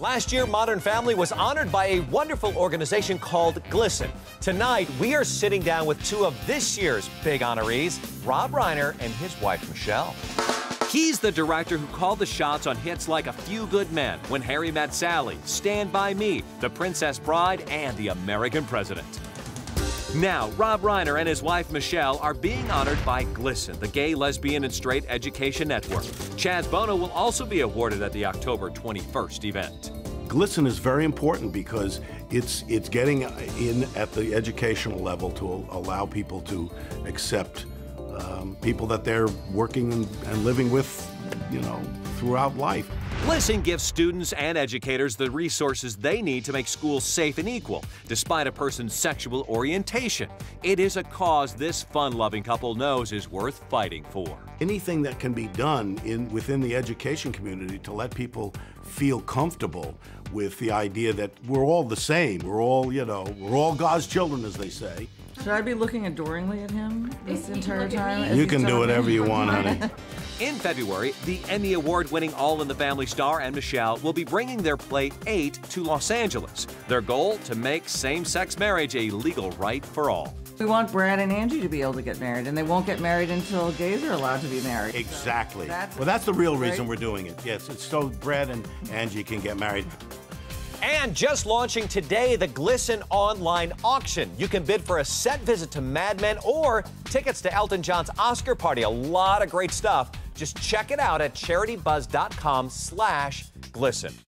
Last year, Modern Family was honored by a wonderful organization called GLSEN. Tonight, we are sitting down with two of this year's big honorees, Rob Reiner and his wife, Michele. He's the director who called the shots on hits like A Few Good Men, When Harry Met Sally, Stand By Me, The Princess Bride, and The American President. Now, Rob Reiner and his wife Michele are being honored by GLSEN, the Gay, Lesbian, and Straight Education Network. Chaz Bono will also be awarded at the October 21st event. GLSEN is very important because it's it's getting in at the educational level to allow people to accept um, people that they're working and, and living with, you know, throughout life. GLSEN gives students and educators the resources they need to make schools safe and equal, despite a person's sexual orientation. It is a cause this fun-loving couple knows is worth fighting for. Anything that can be done in within the education community to let people feel comfortable with the idea that we're all the same, we're all, you know, we're all God's children, as they say. Should I be looking adoringly at him this entire time? You can do whatever you want, honey. In February, the Emmy Award winning All in the Family star and Michele will be bringing their play 8 to Los Angeles. Their goal to make same sex marriage a legal right for all. We want Brad and Angie to be able to get married, and they won't get married until gays are allowed to be married. Exactly. That's- well, that's the real reason right? we're doing it. Yes, it's so Brad and Angie can get married. And just launching today, the GLSEN online auction. You can bid for a set visit to Mad Men or tickets to Elton John's Oscar party. A lot of great stuff. Just check it out at charitybuzz.com slash GLSEN.